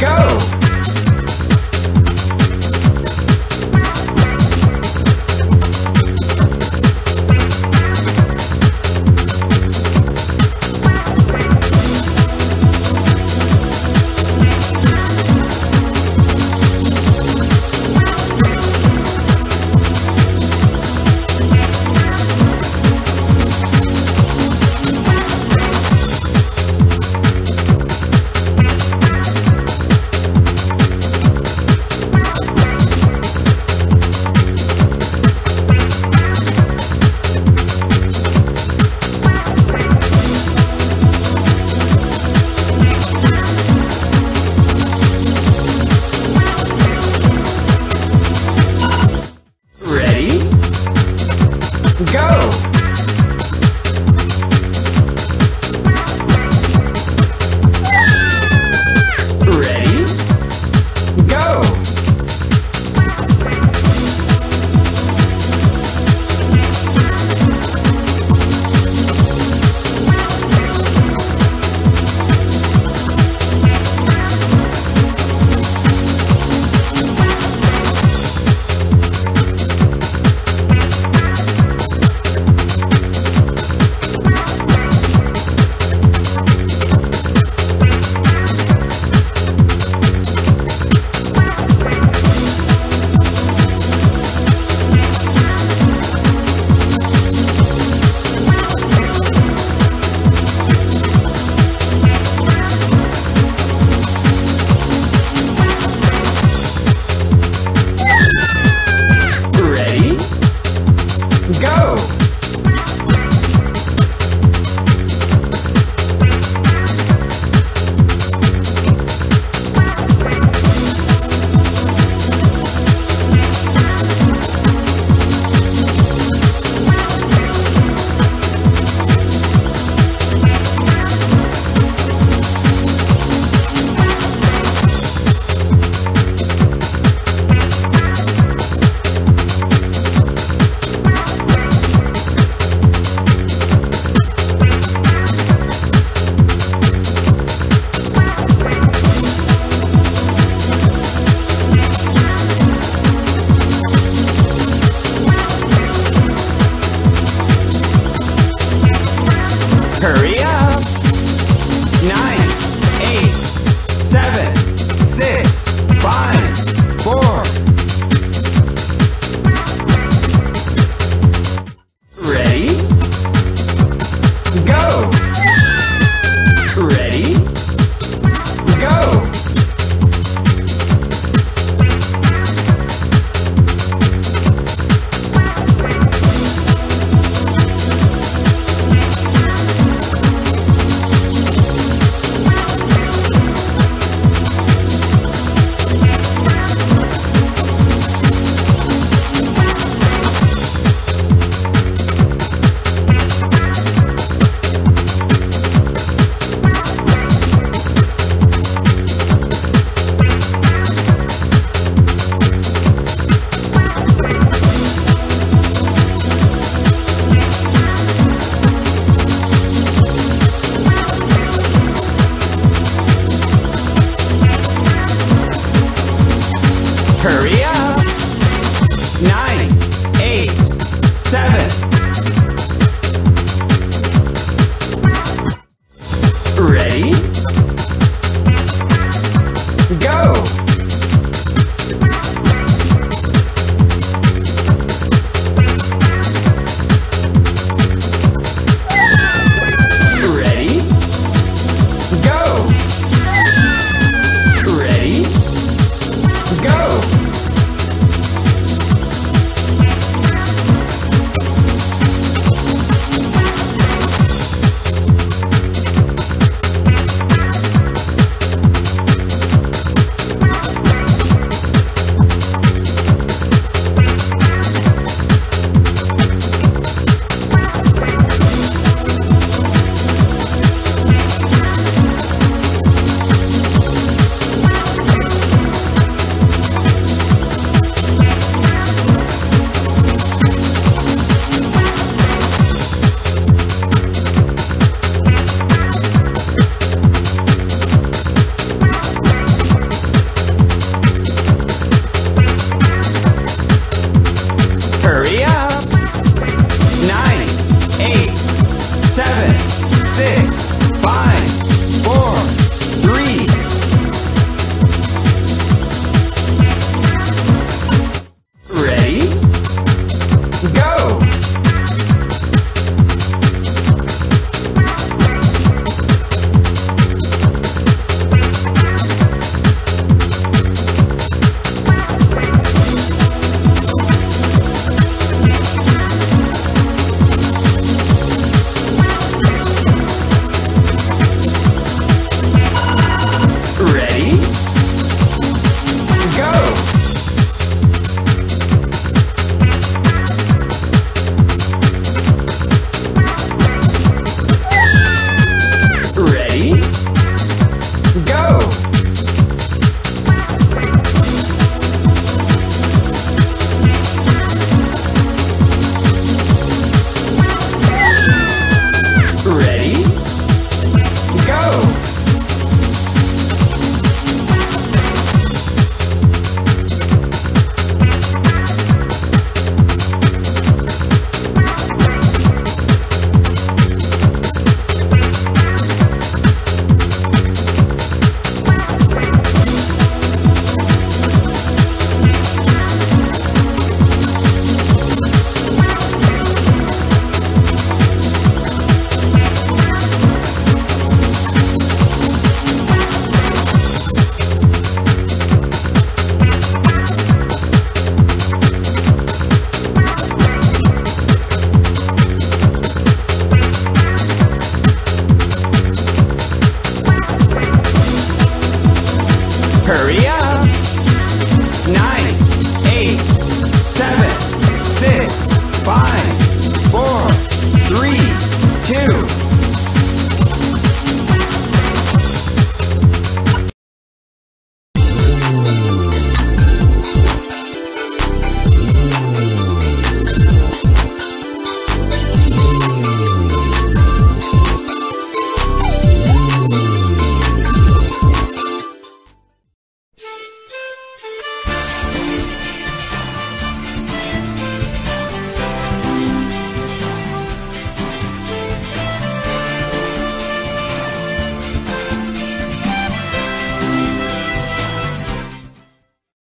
Go!